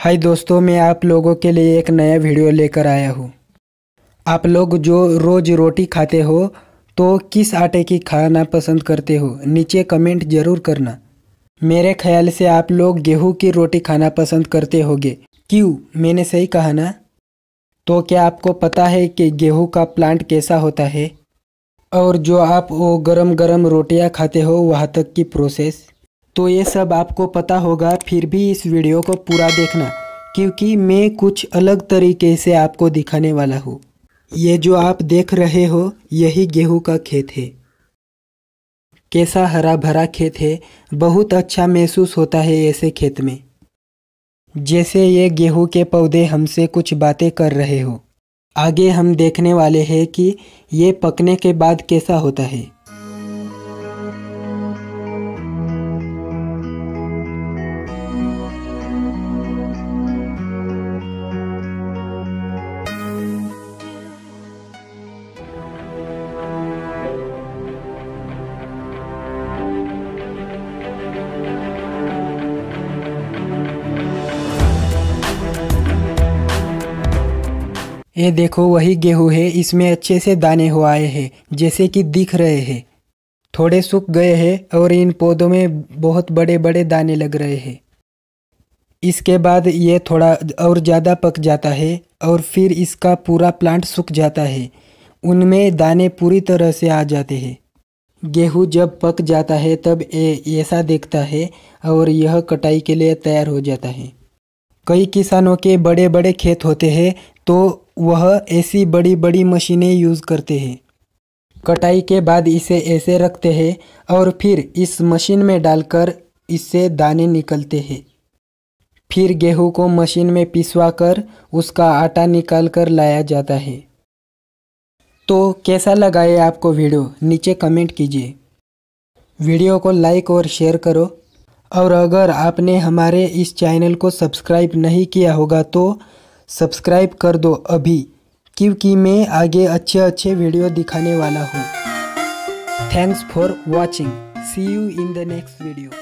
हाय दोस्तों, मैं आप लोगों के लिए एक नया वीडियो लेकर आया हूँ। आप लोग जो रोज़ रोटी खाते हो तो किस आटे की खाना पसंद करते हो, नीचे कमेंट ज़रूर करना। मेरे ख्याल से आप लोग गेहूँ की रोटी खाना पसंद करते होगे। क्यों? मैंने सही कहा ना? तो क्या आपको पता है कि गेहूँ का प्लांट कैसा होता है? और जो आप वो गरम गरम रोटियाँ खाते हो, वहाँ तक की प्रोसेस तो ये सब आपको पता होगा, फिर भी इस वीडियो को पूरा देखना, क्योंकि मैं कुछ अलग तरीके से आपको दिखाने वाला हूँ। ये जो आप देख रहे हो, यही गेहूँ का खेत है। कैसा हरा भरा खेत है, बहुत अच्छा महसूस होता है ऐसे खेत में। जैसे ये गेहूँ के पौधे हमसे कुछ बातें कर रहे हो। आगे हम देखने वाले हैं कि ये पकने के बाद कैसा होता है। ये देखो, वही गेहूँ है, इसमें अच्छे से दाने हो आए हैं, जैसे कि दिख रहे हैं। थोड़े सूख गए हैं और इन पौधों में बहुत बड़े बड़े दाने लग रहे हैं। इसके बाद ये थोड़ा और ज़्यादा पक जाता है और फिर इसका पूरा प्लांट सूख जाता है। उनमें दाने पूरी तरह से आ जाते हैं। गेहूँ जब पक जाता है, तब ऐसा दिखता है और यह कटाई के लिए तैयार हो जाता है। कई किसानों के बड़े बड़े खेत होते हैं तो वह ऐसी बड़ी बड़ी मशीनें यूज़ करते हैं। कटाई के बाद इसे ऐसे रखते हैं और फिर इस मशीन में डालकर इससे दाने निकलते हैं। फिर गेहूँ को मशीन में पिसवा कर उसका आटा निकाल कर लाया जाता है। तो कैसा लगा ये आपको वीडियो? नीचे कमेंट कीजिए। वीडियो को लाइक और शेयर करो। और अगर आपने हमारे इस चैनल को सब्सक्राइब नहीं किया होगा तो सब्सक्राइब कर दो अभी, क्योंकि मैं आगे अच्छे अच्छे वीडियो दिखाने वाला हूँ। Thanks for watching see you in the next video